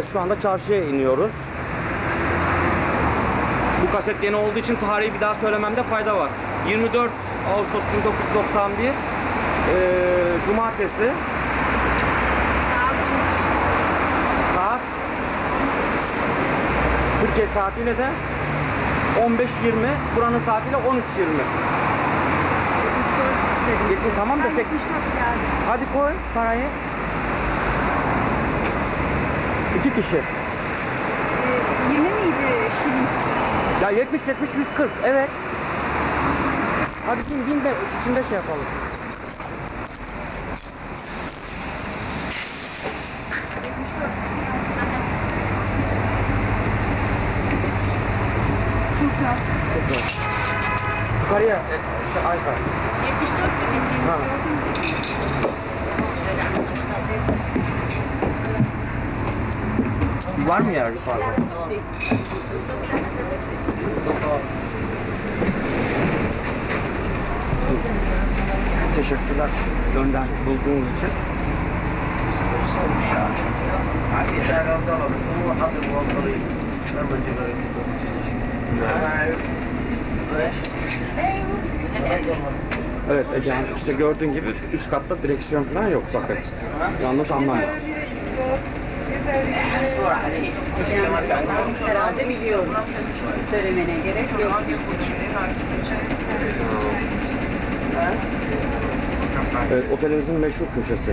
Evet şu anda çarşıya iniyoruz. Bu kaset yeni olduğu için tarihi bir daha söylememde fayda var. 24 Ağustos 1991 eee Cumartesi Saat Türkiye saatiyle de 15.20 buranın saatiyle 13.20 Yetmiş tamam da Ay, 8 yetmiş dört geldi. Hadi koy parayı. İki kişi. Ee, 20 miydi şilin? Ya 70 70 140 evet. Hadi bin bin de içinde şey yapalım. Yukarıya e, şey, Ayfer. 74 dedim. Ha. Var mı yer yukarıda? Teşekkürler önden bulduğunuz için. Evet Ege Hanım, işte gördüğün gibi üst katta direksiyon falan yok sakın. Yanlış anlama. Biz herhalde biliyoruz. Söylemene gerek yok. Evet otelimizin meşhur köşesi.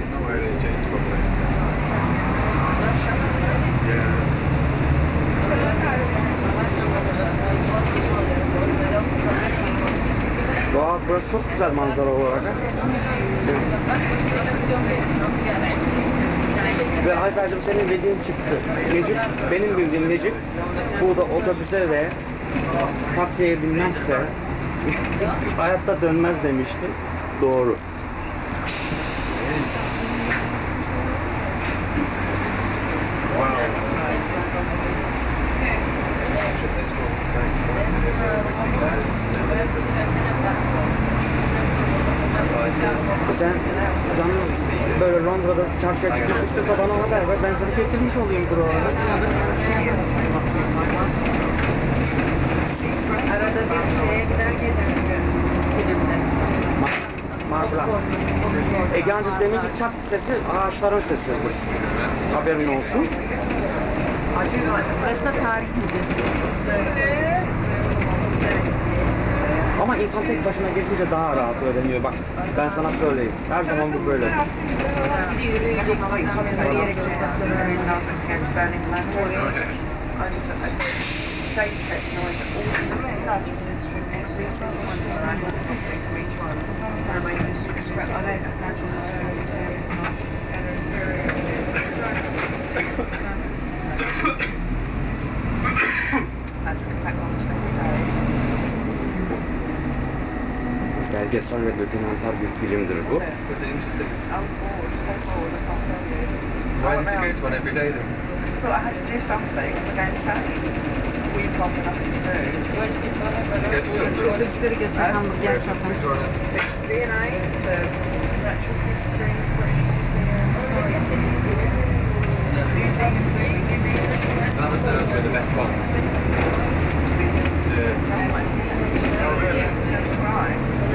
Doğa burası çok güzel manzara olarak. Ve Ayfer'cim senin dediğin çıktı. Necip, benim bildiğim Necip burada otobüse ve taksiye binmezse hayatta dönmez demişti. Doğru. E Sen canım böyle Londra'da çarşıya çıkmak istiyorsa bana haber ver. Ben sana getirmiş olayım buralara. Arada bir şeye gider geliriz. Filmde. Marpla. Egehan'cığım deminki çat sesi ağaçların sesidir. Haberin olsun. Burası da tarih müzesi. Insan tek başına gezince daha rahat öğreniyor. Bak ben sana söyleyeyim. Her zaman bu böyle. Belgesel ve dokümanter bir filmdir bu. Was? Why did you go to one every day then? I thought I had to do something to gain sane. We've got nothing to do. Go to Wiltshire. Otobüsleri göster hamburger satan. V&A, the Natural History, British Museum, Science Museum, Museum That was the, was the best one. Yeah. Oh, really? That's right.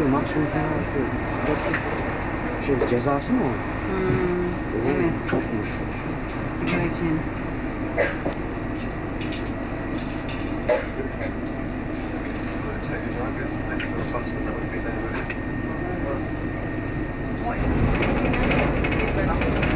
diyor maksimum artıyor. 400 şey cezası mı o? evet. Çokmuş. Sigara için. Take this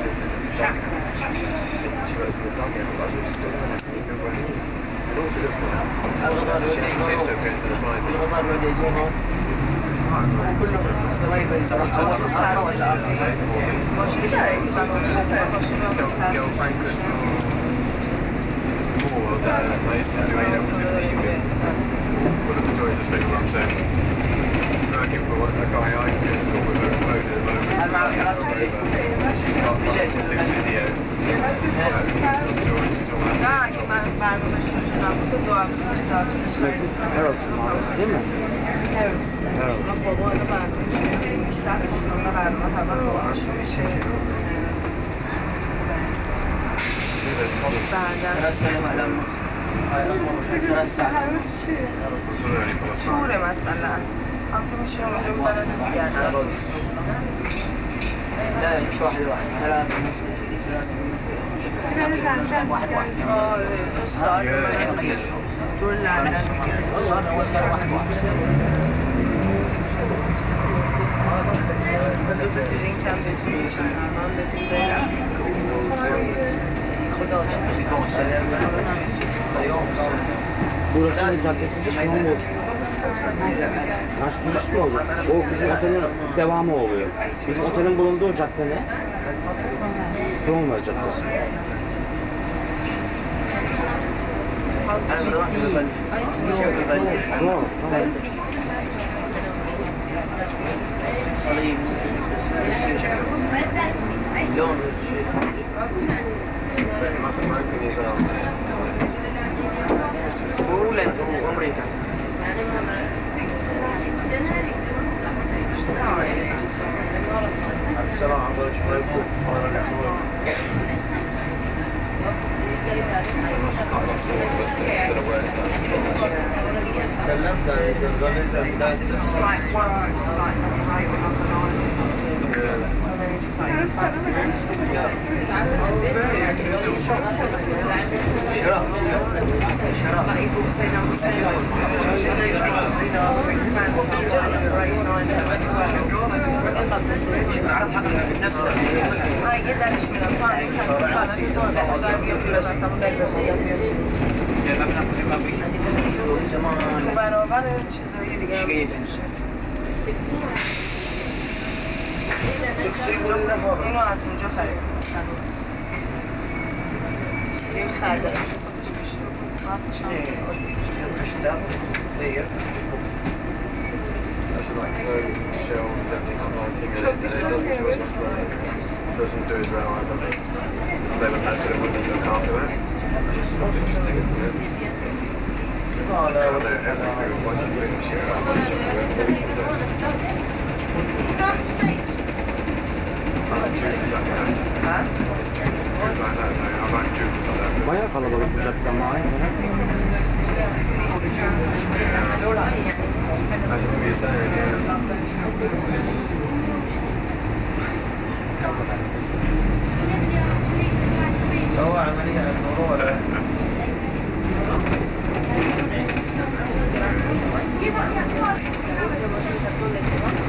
sits in the dock. She goes in the dog. and everybody was just doing that. And he goes, well, it's all she looks like. I love that. So she hasn't changed her appearance in the slightest. I love that rotation, huh? It's hard. I couldn't have the way that it's on top of the saddle. What should we say? Let's go with Gil Franklin. More of that to do 850 units. One of the joys of spending on. Working for a guy I go to school with her phone at the moment. She's got autistic physio. That's the story she's all about. Ha, ki ben Merve'nin çocuğuna bu da doğal bir saatini çıkardım. Harrods'un mağarası değil mi? Ama babayla Merve'nin çocuğuna bir saat Merve hemen sonra bir şey. See. Benden. Full of smoke. Sure mesela. عم تمشي ومجم بلد القاعدة لا مش واحد واحد ثلاثة ونص واحد واحد نص ساعة تقول لا أنا والله أنا اول واحد واحد خذها اليوم şunun bu. Açmış mı olur? O bizim otelin devamı oluyor. Bizim otelin bulunduğu cadde ne? Cromwell Caddesi. Doğru. Tamam. صليب لون شيء He must have برابر چیزایی دیگه اینو از اونجا خریدم این خریدم That's like clone shells everything like lighting and it, and it doesn't so much like doesn't do as well as I think. So they went back to the wouldn't look after that. Just interesting, isn't it? I know every single bunch of green shit, a bunch of That's June exactly that. It's June, it's good like that though. I like June for something. Bayağı kalabalık bu cadde ama ay. I think you're saying, yeah. سوى عملية الموضوع There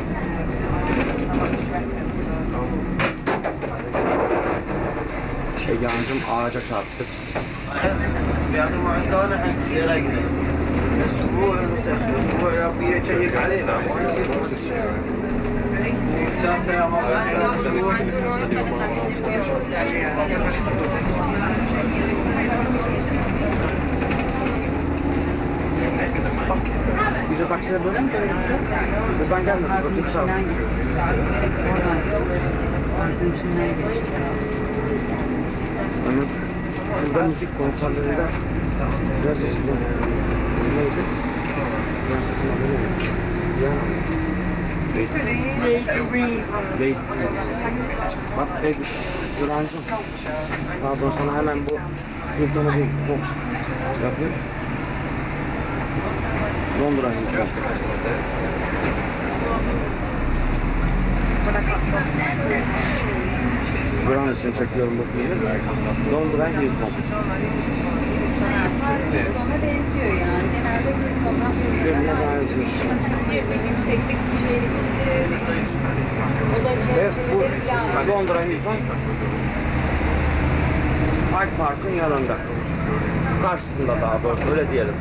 yangın ağaca çarptı. Bize taksiye böyle mi Ben gelmedim. Oradan, oradan, oradan, oradan, oradan, Hani burada müzik konserlerinde sesli. Neydi? Biraz sesli adı neydi? Ya. Late. Bak Ege. Gürancım. Pardon sana hemen bu Hilton'a bir box yapayım. Londra Hilton. Grand için çekiyorum bu filmi. Londra Hilton. Ona benziyor Londra Hilton Hyde Park'ın yanında. Karşısında daha doğrusu öyle diyelim.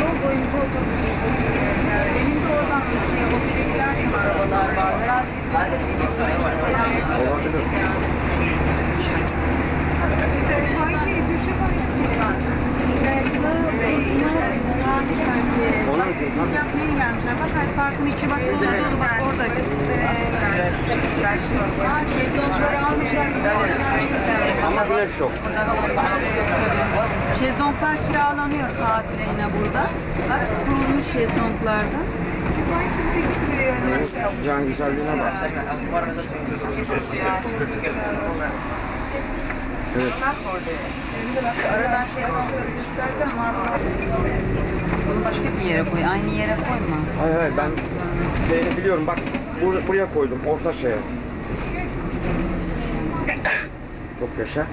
Yol boyunca otobüs. Benim de oradan şey, otele giderken arabalar var. Herhalde Olabilir. Onun için tabii. Yapmaya gelmişler. Bak Hyde Park'ın içi bak dolu dolu bak orada kız. Şezlongları almışlar. Ama güneş yok. Şezlonglar kiralanıyor saatliğine burada. Bak kurulmuş şezlonglardan. Can güzelliğine bak. Evet. Aradan şezlongları göstersen var mı? Bunu başka bir yere koy. Aynı yere koyma. Hayır hayır ben şeyini biliyorum bak bur- buraya koydum orta şeye. Çok yaşa.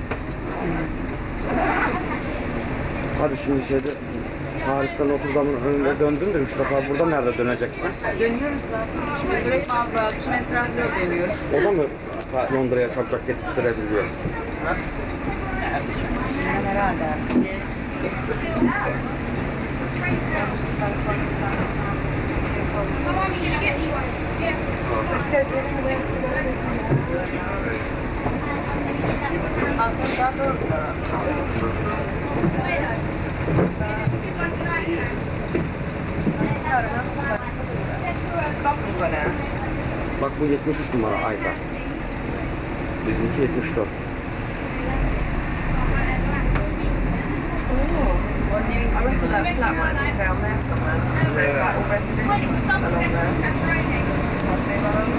Hadi şimdi şeyde Paris'ten Notre Dame'ın önünde döndün de üç defa burada nerede döneceksin? Dönüyoruz zaten. Şimdi direkt Malbra, Çimentrant'la dönüyoruz. O da mı Londra'ya çabucak getirtirebiliyor? Herhalde. Aslında doğru sana. Bak bu 73 numara Ayda. Bizimki 74. I went for that flat one down there somewhere. So it's like all residential along there.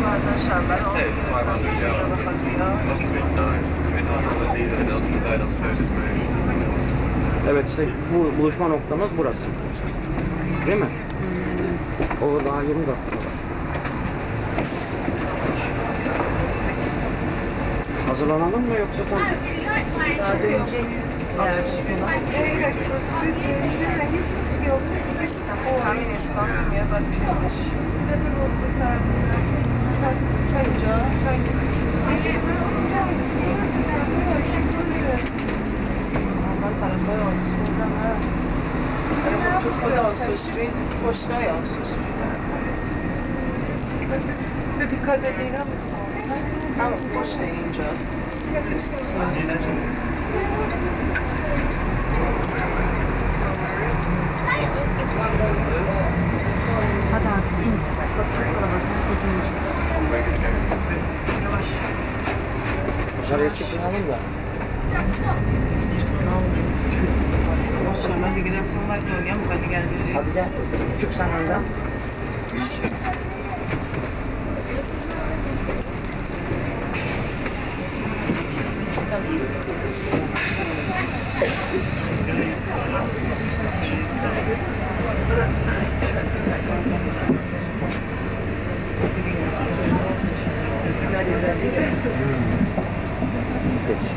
Bazen şartlar Said 500 yards. Must have been nice. I mean, I'm not leaving else to bed, I'm so just moved. Evet işte bu buluşma noktamız burası. Değil mi? O daha 20 dakika var. Hazırlanalım mı yoksa tam? Daha dönecek. Eğer şuna. Communist Hadi artık in. Bak çok kalabalık. Herkes inecek. Dışarıya çıkmayalım da. Hadi gel. Çık sen önden. İt's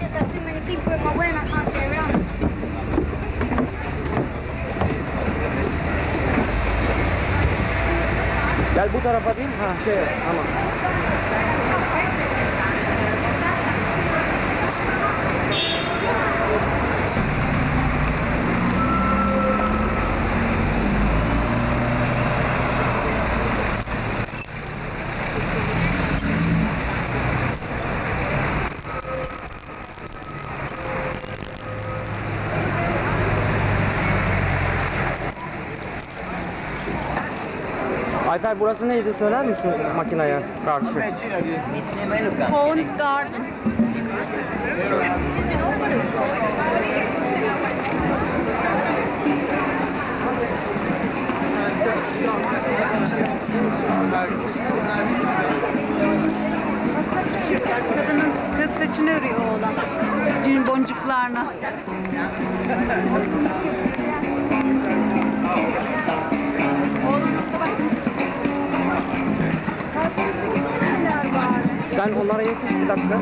just that too many people in my way and I can't see around. Gel bu tarafa değil. Ha şey tamam. Ayfer burası neydi söyler misin makineye karşı? Pond Garden. Kadının kız saçını örüyor oğlan. Boncuklarına. Sen onlara yetiş bir dakika.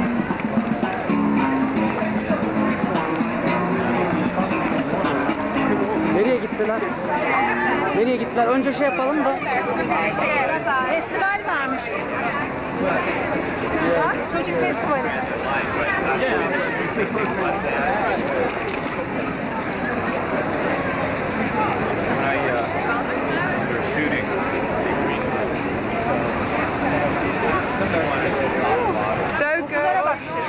Nereye Nereye gittiler? Önce şey yapalım da. Festival varmış. Bak, çocuk festivali.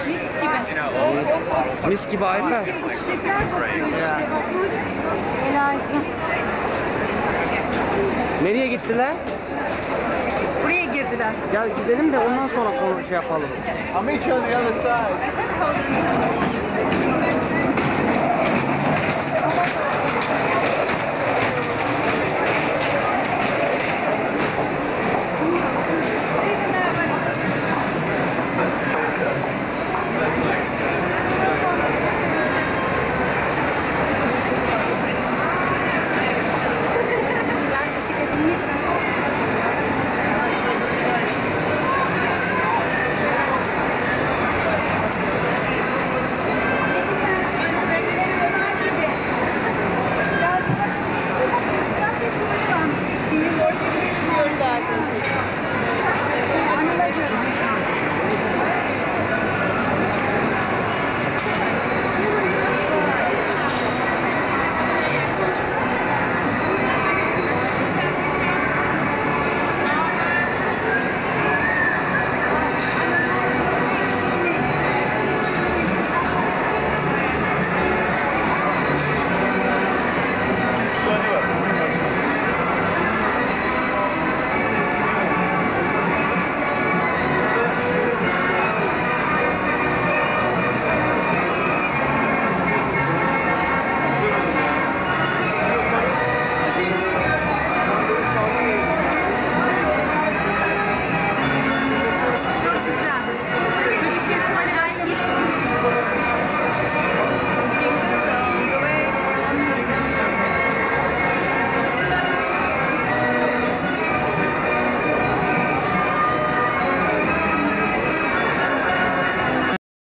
Mis gibi. Mis gibi Ayfer. Şeker kokuyor işte. Elayzı. Nereye gittiler? Buraya girdiler. Gel gidelim de ondan sonra konu şey yapalım. Meet you on the other side.